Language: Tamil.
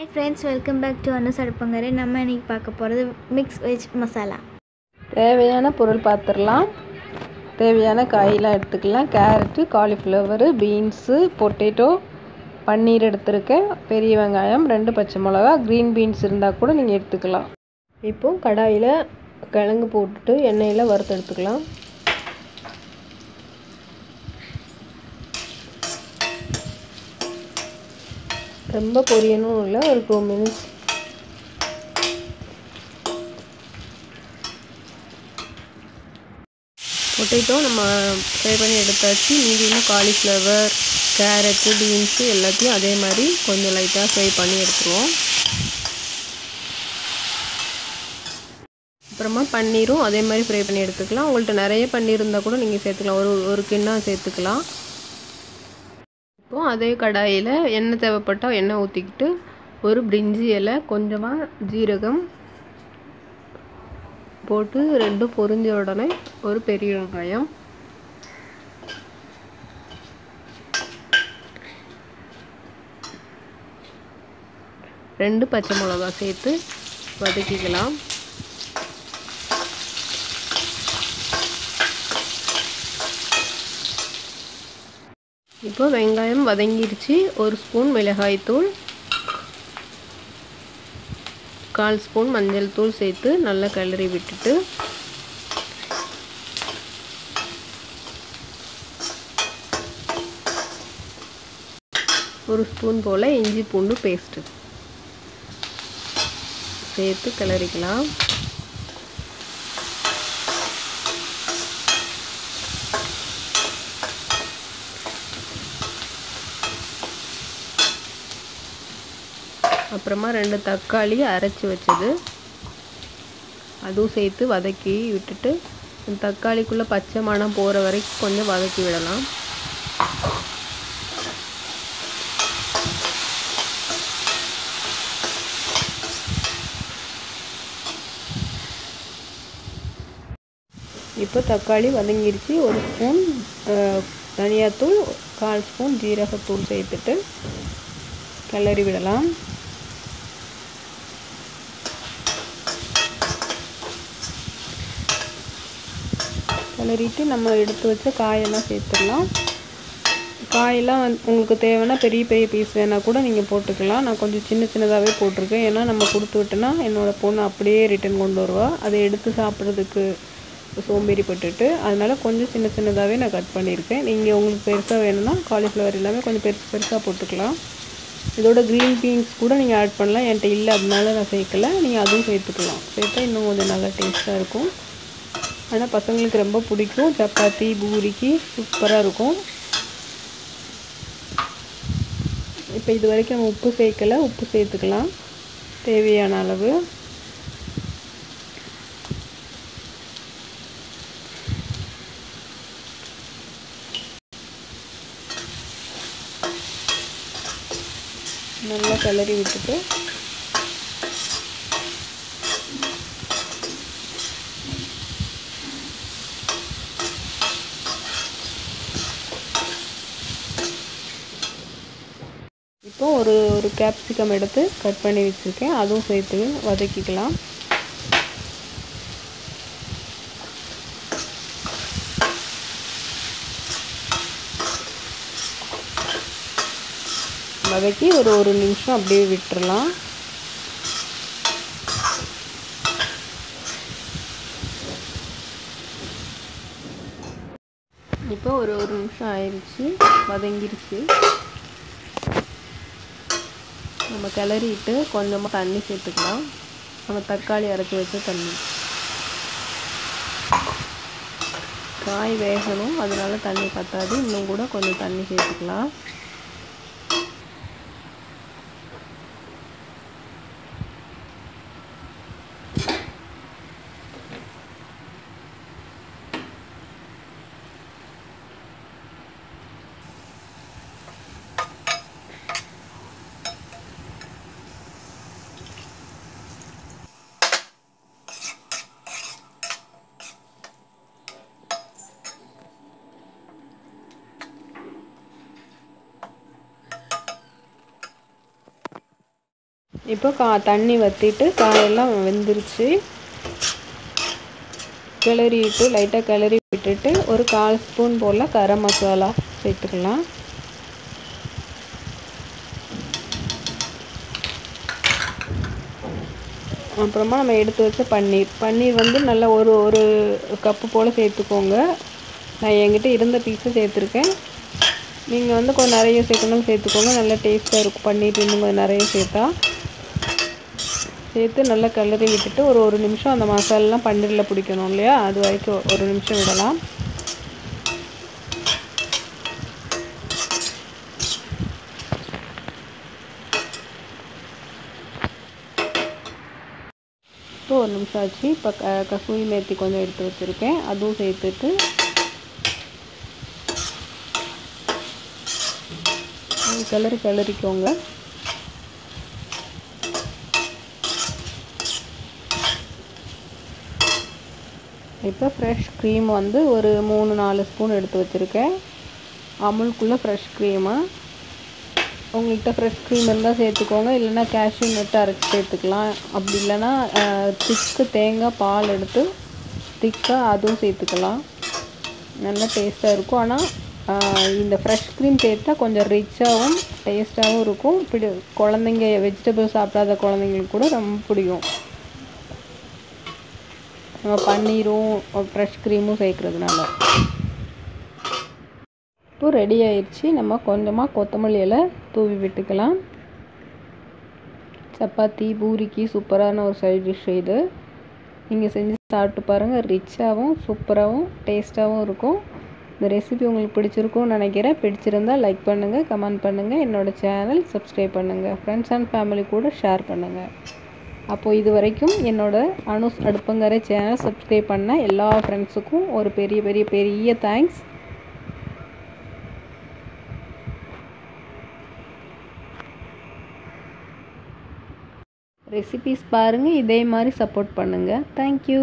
Hi friends welcome back to Anu சடுப்பங்கரை நம்ம இன்னைக்கு பார்க்க போகிறது மிக்ஸ் வெஜ் மசாலா தேவையான பொருள் பார்த்துடலாம். தேவையான காயெல்லாம் எடுத்துக்கலாம். Carrot cauliflower beans potato paneer எடுத்திருக்கேன். பெரிய வெங்காயம் ரெண்டு பச்சை மிளகா க்ரீன் பீன்ஸ் இருந்தால் கூட நீங்கள் எடுத்துக்கலாம். இப்போ கடாயில் கிழங்கு போட்டுட்டு எண்ணெயில் வறுத்து எடுத்துக்கலாம். ரொம்ப பொரியணும் இல்லை ஒரு டூ மினிட்ஸ் பொட்டேட்டோ நம்ம ஃப்ரை பண்ணி எடுத்தாச்சு. மீதியில் காலிஃப்ளவர் கேரட்டு பீன்ஸு எல்லாத்தையும் அதே மாதிரி கொஞ்சம் லைட்டாக ஃப்ரை பண்ணி எடுத்துருவோம். அப்புறமா பன்னீரும் அதே மாதிரி ஃப்ரை பண்ணி எடுத்துக்கலாம். உங்கள்கிட்ட நிறைய பன்னீர் இருந்தால் கூட நீங்கள் சேர்த்துக்கலாம். ஒரு ஒரு கிண்ணம் சேர்த்துக்கலாம். இப்போது அதே கடாயில் எண்ணெய் தேவைப்பட்டால் எண்ணெய் ஊற்றிக்கிட்டு ஒரு பிரிஞ்சி இலை கொஞ்சமாக ஜீரகம் போட்டு ரெண்டும் பொரிஞ்ச உடனே ஒரு பெரிய வெங்காயம். ரெண்டு பச்சை மிளகா சேர்த்து வதக்கிக்கலாம். இப்போ வெங்காயம் வதங்கிருச்சு ஒரு ஸ்பூன் மிளகாய்த்தூள் கால் ஸ்பூன் மஞ்சள் தூள் சேர்த்து நல்லா கிளறி விட்டுட்டு. ஒரு ஸ்பூன் போல் இஞ்சி பூண்டு பேஸ்ட்டு. சேர்த்து கிளறிக்கலாம். அப்புறமா ரெண்டு தக்காளி அரைச்சி வச்சது. அதுவும் சேர்த்து வதக்கி விட்டுட்டு தக்காளிக்குள்ளே பச்சை மணம் போகிற வரைக்கும் கொஞ்சம் வதக்கி விடலாம். இப்போ தக்காளி வதங்கிருச்சு. ஒரு ஸ்பூன் தனியாத்தூள் கால் ஸ்பூன் ஜீரகத்தூள் சேர்த்துட்டு கிளறி விடலாம். கிளறிட்டு நம்ம எடுத்து வச்ச காயெல்லாம் சேர்த்துடலாம். காயெல்லாம் வந்து உங்களுக்கு தேவைன்னா பெரிய பெரிய பீஸ் வேணால் கூட நீங்கள் போட்டுக்கலாம். நான் கொஞ்சம் சின்ன சின்னதாகவே போட்டிருக்கேன். ஏன்னா நம்ம கொடுத்து விட்டோன்னா என்னோடய பொண்ணு அப்படியே ரிட்டன் கொண்டு வருவா. அதை எடுத்து சாப்பிட்றதுக்கு சோம்பேறிப்பட்டுட்டு அதனால் கொஞ்சம் சின்ன சின்னதாகவே நான் கட் பண்ணியிருக்கேன். நீங்கள் உங்களுக்கு பெருசாக வேணும்னா காலிஃப்ளவர் எல்லாமே கொஞ்சம் பெருசு பெருசாக போட்டுக்கலாம். இதோட க்ரீன் பீன்ஸ் கூட நீங்கள் ஆட் பண்ணலாம். என்கிட்ட இல்லை அதனால நான் சேர்க்கல. நீங்கள் அதுவும் சேர்த்துக்கலாம். சேர்த்தா இன்னும் கொஞ்சம் நல்லா டேஸ்ட்டாக இருக்கும். ஆனால் பசங்களுக்கு ரொம்ப பிடிக்கும். சப்பாத்தி பூரிக்கு சூப்பராக இருக்கும். இப்போ இது வரைக்கும் நம்ம உப்பு சேர்க்கலை. உப்பு சேர்த்துக்கலாம். தேவையான அளவு. நல்லா கிளறி விட்டுட்டு இப்போ ஒரு ஒரு கேப்சிகம் எடுத்து கட் பண்ணி வச்சுருக்கேன். அதுவும் சேர்த்து வதக்கிக்கலாம். வதக்கி ஒரு ஒரு நிமிஷம் அப்படியே விட்டுறலாம். இப்போ ஒரு ஒரு நிமிஷம் ஆயிடுச்சு வதங்கிருச்சு. நம்ம கிளறிட்டு கொஞ்சமாக தண்ணி சேர்த்துக்கலாம். நம்ம தக்காளி அரைச்சி வச்ச தண்ணி. காய் வேகணும். அதனால தண்ணி பத்தாது. இன்னும் கூட கொஞ்சம் தண்ணி சேர்த்துக்கலாம். இப்போ கா தண்ணி வற்றிட்டு காயெல்லாம் வெந்துருச்சு. கிளறிட்டு லைட்டாக கிளறி விட்டுட்டு ஒரு கால் ஸ்பூன் போல் கரம் மசாலா சேர்த்துக்கலாம். அப்புறமா நம்ம எடுத்து வச்ச பன்னீர். பன்னீர் வந்து நல்லா ஒரு ஒரு கப்பு போல் சேர்த்துக்கோங்க. நான் என்கிட்ட இருந்த பீஸை சேர்த்துருக்கேன். நீங்கள் வந்து கொஞ்சம் நிறைய சேர்க்கணும் சேர்த்துக்கோங்க. நல்லா டேஸ்ட்டாக இருக்கும். பன்னீர் இன்னும் கொஞ்சம் நிறைய சேர்த்தா. சேர்த்து நல்லா கிளறி விட்டுட்டு ஒரு ஒரு நிமிஷம் அந்த மசாலாலாம் பன்னீரில் பிடிக்கணும் இல்லையா? அது வரைக்கும் ஒரு நிமிஷம் விடலாம். இப்போ ஒரு நிமிஷம் ஆச்சு. இப்போ க கசூரி மேத்தி கொஞ்சம் எடுத்து வச்சுருக்கேன். அதுவும் சேர்த்துட்டு கிளறி கிளறிக்கோங்க. இப்போ ஃப்ரெஷ் க்ரீம் வந்து ஒரு மூணு நாலு ஸ்பூன் எடுத்து வச்சுருக்கேன். அமுல்குள்ளே ஃப்ரெஷ் க்ரீமு உங்கள்கிட்ட ஃப்ரெஷ் க்ரீம் இருந்தால் சேர்த்துக்கோங்க. இல்லைன்னா கேஷ்யூ நட்டு அரைச்சி சேர்த்துக்கலாம். அப்படி இல்லைன்னா திக்கு தேங்காய் பால் எடுத்து திக்காக அதுவும் சேர்த்துக்கலாம். நல்லா டேஸ்ட்டாக இருக்கும். ஆனால் இந்த ஃப்ரெஷ் க்ரீம் சேர்த்தா கொஞ்சம் ரிச்சாகவும் டேஸ்ட்டாகவும் இருக்கும். பிடி குழந்தைங்க வெஜிடபிள் சாப்பிடாத குழந்தைங்களுக்கு கூட ரொம்ப பிடிக்கும். நம்ம பன்னீரும் ஃப்ரெஷ் க்ரீமும் சேர்க்குறதுனால. இப்போ ரெடி ஆயிடுச்சு நம்ம கொஞ்சமாக கொத்தமல்லி இலை தூவி விட்டுக்கலாம். சப்பாத்தி பூரிக்கு சூப்பரான ஒரு சைட் டிஷ் இது. நீங்கள் செஞ்சு சாப்பிட்டு பாருங்கள் ரிச்சாகவும் சூப்பராகவும் டேஸ்ட்டாகவும் இருக்கும். இந்த ரெசிபி உங்களுக்கு பிடிச்சிருக்கும்னு நினைக்கிறேன். பிடிச்சிருந்தால் லைக் பண்ணுங்கள் கமெண்ட் பண்ணுங்கள் என்னோடய சேனல் சப்ஸ்கிரைப் பண்ணுங்கள் ஃப்ரெண்ட்ஸ் அண்ட் ஃபேமிலி கூட ஷேர் பண்ணுங்கள் அப்போது இது வரைக்கும் என்னோடய அனுஸ் அடுப்பங்கரை சேனல் சப்ஸ்கிரைப் பண்ண எல்லா ஃப்ரெண்ட்ஸுக்கும் ஒரு பெரிய பெரிய பெரிய தேங்க்ஸ் ரெசிபிஸ் பாருங்கள் இதே மாதிரி சப்போர்ட் பண்ணுங்கள் தேங்க்யூ